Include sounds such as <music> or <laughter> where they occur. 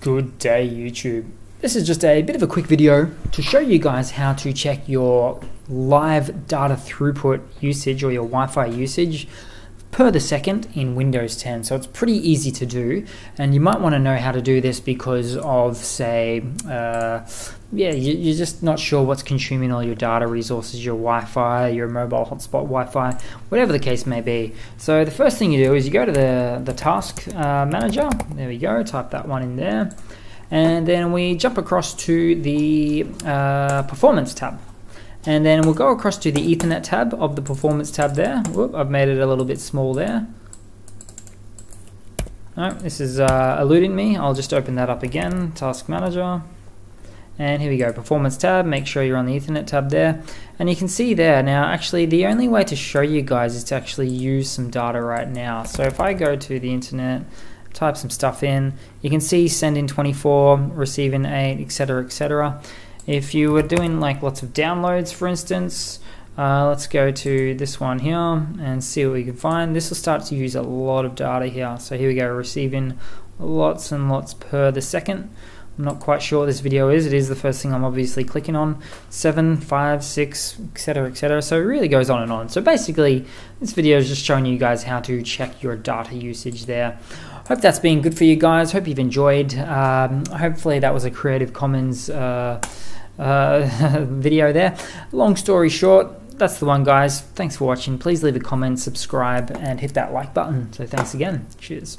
Good day YouTube. This is just a bit of a quick video to show you guys how to check your live data throughput usage or your Wi-Fi usage per the second in Windows 10. So it's pretty easy to do and you might want to know how to do this because of say, uh, yeah, you're just not sure what's consuming all your data resources, your Wi-Fi, your mobile hotspot Wi-Fi, whatever the case may be. So the first thing you do is you go to the, the task uh, manager, there we go, type that one in there. And then we jump across to the uh, performance tab. And then we'll go across to the Ethernet tab of the performance tab there. Whoop, I've made it a little bit small there. No, this is uh, eluding me. I'll just open that up again, Task Manager. And here we go, Performance tab, make sure you're on the Ethernet tab there. And you can see there, now actually the only way to show you guys is to actually use some data right now. So if I go to the internet, type some stuff in, you can see send in 24, receive in 8, etc, etc. If you were doing like lots of downloads, for instance, uh, let's go to this one here and see what we can find. This will start to use a lot of data here. So here we go, receiving lots and lots per the second. I'm not quite sure what this video is. It is the first thing I'm obviously clicking on. Seven, five, six, etc., etc. So it really goes on and on. So basically, this video is just showing you guys how to check your data usage there. Hope that's been good for you guys. Hope you've enjoyed. Um, hopefully that was a Creative Commons uh, uh, <laughs> video there. Long story short, that's the one, guys. Thanks for watching. Please leave a comment, subscribe, and hit that like button. So thanks again. Cheers.